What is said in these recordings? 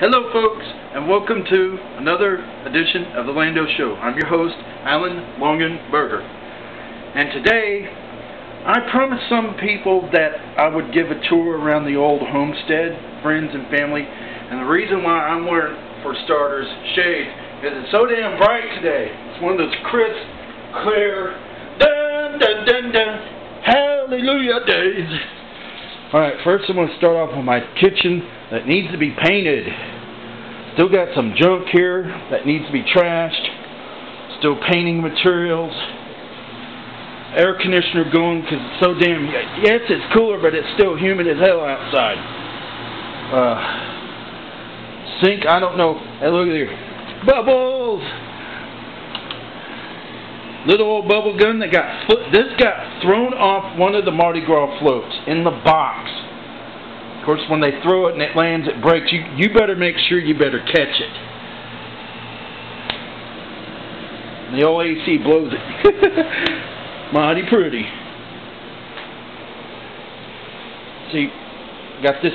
Hello, folks, and welcome to another edition of the Landaux Show. I'm your host, Alan Longenberger. And today, I promised some people that I would give a tour around the old homestead, friends and family. And the reason why I'm wearing, for starters, shades is it's so damn bright today. It's one of those crisp, clear, dun dun dun dun, hallelujah days. Alright, first I'm going to start off with my kitchen that needs to be painted. Still got some junk here that needs to be trashed. Still painting materials. Air conditioner going because it's so damn... Yes, it's cooler, but it's still humid as hell outside. Uh, sink, I don't know. Hey, look at here. Bubbles! Little old bubble gun that got... This got thrown off one of the Mardi Gras floats in the box. Of course, when they throw it and it lands, it breaks. You you better make sure you better catch it. And The old AC blows it. Mighty pretty. See, got this.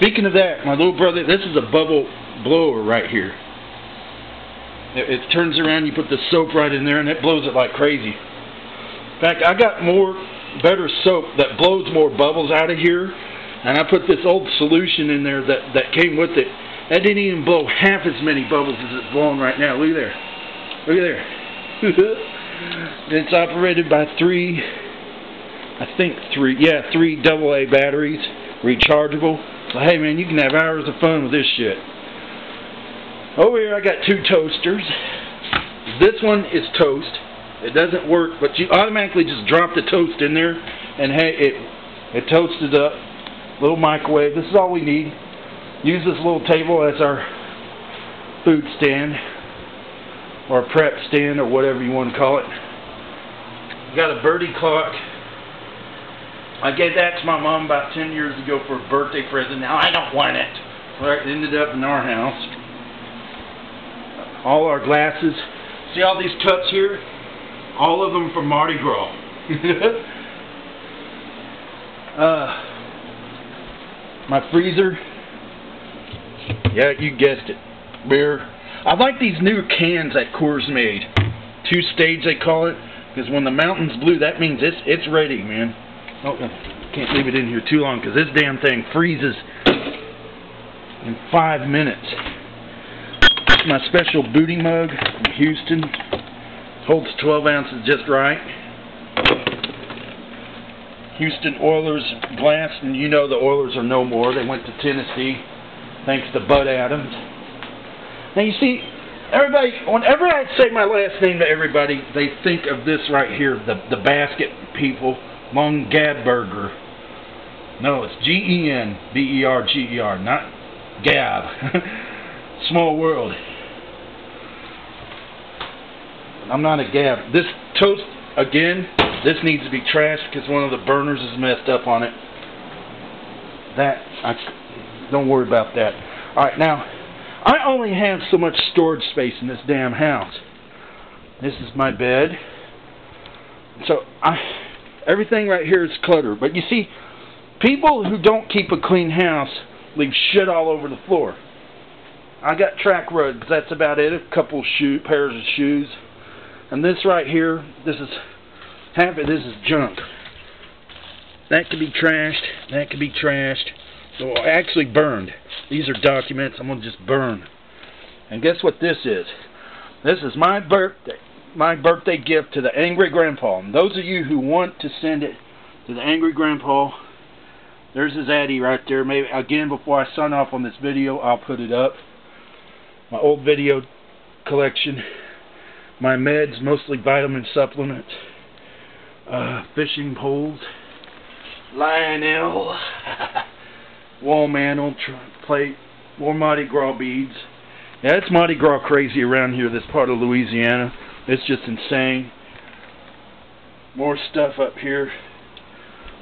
Speaking of that, my little brother, this is a bubble blower right here. It, it turns around, you put the soap right in there, and it blows it like crazy. In fact, I got more better soap that blows more bubbles out of here and I put this old solution in there that, that came with it. That didn't even blow half as many bubbles as it's blowing right now. Look there. Look at there. it's operated by three, I think three, yeah, three AA batteries, rechargeable. So hey man, you can have hours of fun with this shit. Over here I got two toasters. This one is toast. It doesn't work, but you automatically just drop the toast in there, and hey, it it toasted up little microwave. This is all we need. Use this little table as our food stand or prep stand or whatever you want to call it. Got a birdie clock. I gave that to my mom about 10 years ago for a birthday present. Now I don't want it. Right, it ended up in our house. All our glasses. See all these cups here? All of them from Mardi Gras. uh, my freezer. Yeah, you guessed it. Beer. I like these new cans that Coors made. Two stage they call it. Because when the mountain's blue, that means it's it's ready, man. Oh, can't leave it in here too long because this damn thing freezes in five minutes. My special booty mug from Houston. Holds 12 ounces just right. Houston Oilers glass, and you know the Oilers are no more. They went to Tennessee, thanks to Bud Adams. Now you see, everybody, whenever I say my last name to everybody, they think of this right here, the the basket people, Longaberger. No, it's G-E-N-B-E-R-G-E-R, not Gab. Small world. I'm not a Gab. This toast, again, this needs to be trashed because one of the burners is messed up on it. That, I, don't worry about that. Alright, now, I only have so much storage space in this damn house. This is my bed. So, I, everything right here is clutter. But you see, people who don't keep a clean house leave shit all over the floor. I got track rugs, that's about it. A couple shoe, pairs of shoes. And this right here, this is half of this is junk. That could be trashed. That could be trashed. So actually burned. These are documents I'm to just burn. And guess what this is? This is my birthday my birthday gift to the Angry Grandpa. And those of you who want to send it to the Angry Grandpa, there's his Addy right there. Maybe again before I sign off on this video, I'll put it up. My old video collection. My meds, mostly vitamin supplements uh, fishing poles, Lionel, wall mantle, plate, more Mardi Gras beads. Yeah, it's Mardi Gras crazy around here, this part of Louisiana. It's just insane. More stuff up here.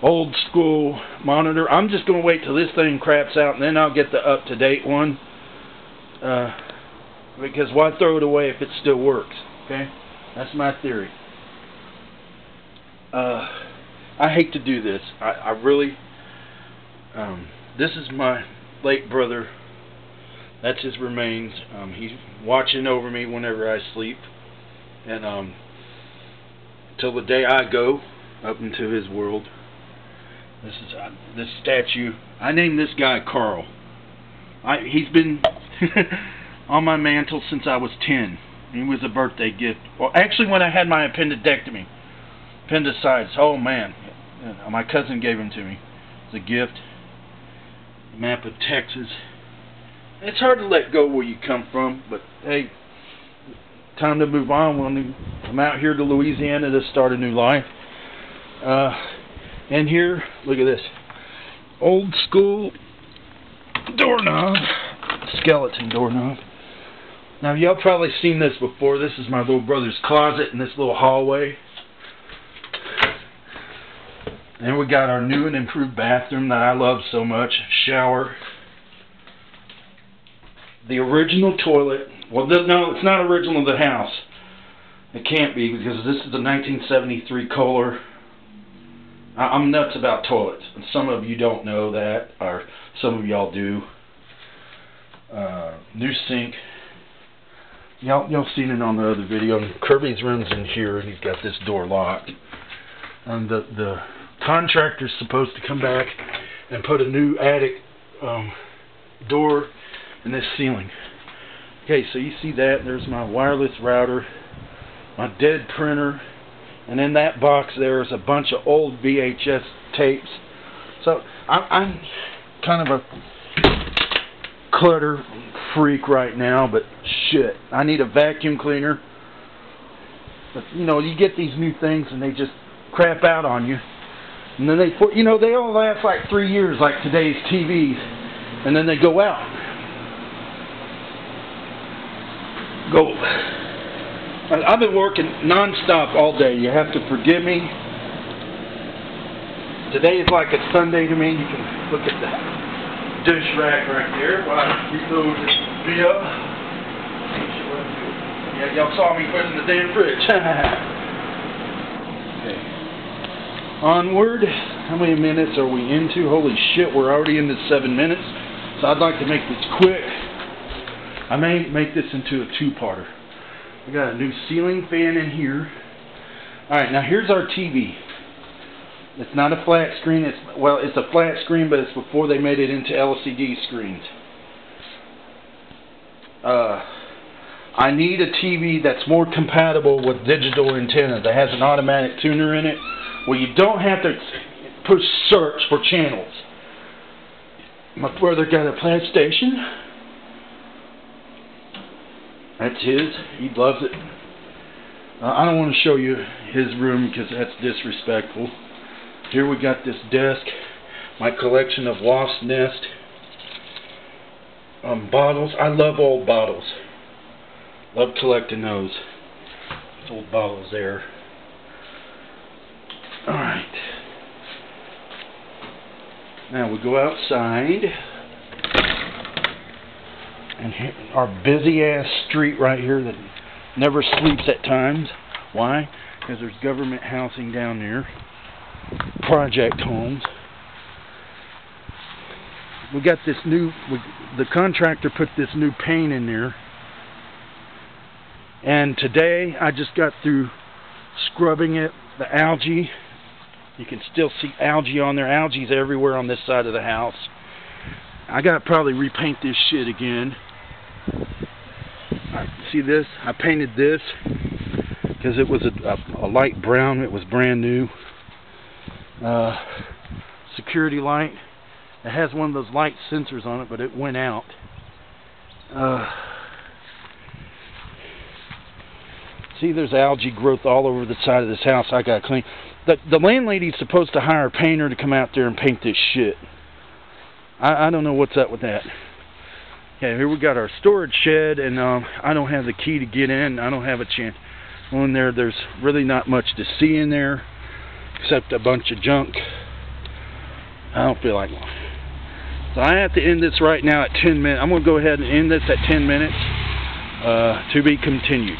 Old school monitor. I'm just going to wait till this thing craps out and then I'll get the up-to-date one. Uh, because why throw it away if it still works? Okay? That's my theory uh, I hate to do this. I, I really, um, this is my late brother That's his remains. Um, he's watching over me whenever I sleep, and um, till the day I go up into his world. This is uh, this statue. I named this guy Carl. I he's been on my mantle since I was ten. It was a birthday gift. Well, actually, when I had my appendectomy, appendicitis. Oh man, my cousin gave him to me. It's a gift. Map of Texas. It's hard to let go where you come from, but hey, time to move on. When I'm out here to Louisiana to start a new life. Uh, and here, look at this. Old school doorknob. Skeleton doorknob. Now, y'all probably seen this before. This is my little brother's closet in this little hallway. And we got our new and improved bathroom that I love so much. Shower. The original toilet. Well, no, it's not original to the house. It can't be because this is the 1973 Kohler. I'm nuts about toilets. And some of you don't know that, or some of y'all do. Uh, new sink. Y'all, y'all seen it on the other video. Kirby's runs in here, and he's got this door locked. And the the contractor's supposed to come back and put a new attic um, door in this ceiling. Okay, so you see that. There's my wireless router, my dead printer, and in that box there is a bunch of old VHS tapes. So I'm, I'm kind of a clutter freak right now, but shit, I need a vacuum cleaner. But, you know, you get these new things and they just crap out on you. And then they, you know, they all last like three years, like today's TVs, and then they go out. Go. I've been working non-stop all day. You have to forgive me. Today is like a Sunday to me. You can look at the dish rack right there while I reload this video. Yeah, y'all saw me putting the damn fridge. Okay. Onward. How many minutes are we into? Holy shit, we're already into seven minutes. So I'd like to make this quick. I may make this into a two-parter. We got a new ceiling fan in here. Alright, now here's our TV. It's not a flat screen. It's Well, it's a flat screen, but it's before they made it into LCD screens. Uh, I need a TV that's more compatible with digital antenna that has an automatic tuner in it where you don't have to push search for channels. My brother got a PlayStation. That's his. He loves it. Uh, I don't want to show you his room because that's disrespectful. Here we got this desk, my collection of wasp nest um, bottles. I love old bottles. Love collecting those. Old bottles there. Alright. Now we go outside. And here, our busy ass street right here that never sleeps at times. Why? Because there's government housing down there. Project homes. We got this new, we, the contractor put this new paint in there. And today I just got through scrubbing it, the algae you can still see algae on there. Algae's everywhere on this side of the house. I got to probably repaint this shit again. See this? I painted this because it was a, a, a, light brown. It was brand new. Uh, security light. It has one of those light sensors on it, but it went out. Uh, see, there's algae growth all over the side of this house. I got to clean the the landlady's supposed to hire a painter to come out there and paint this shit. I I don't know what's up with that. Yeah, here we got our storage shed, and um, I don't have the key to get in. I don't have a chance. Well, in there, there's really not much to see in there, except a bunch of junk. I don't feel like one. So I have to end this right now at 10 minutes. I'm going to go ahead and end this at 10 minutes. Uh, to be continued.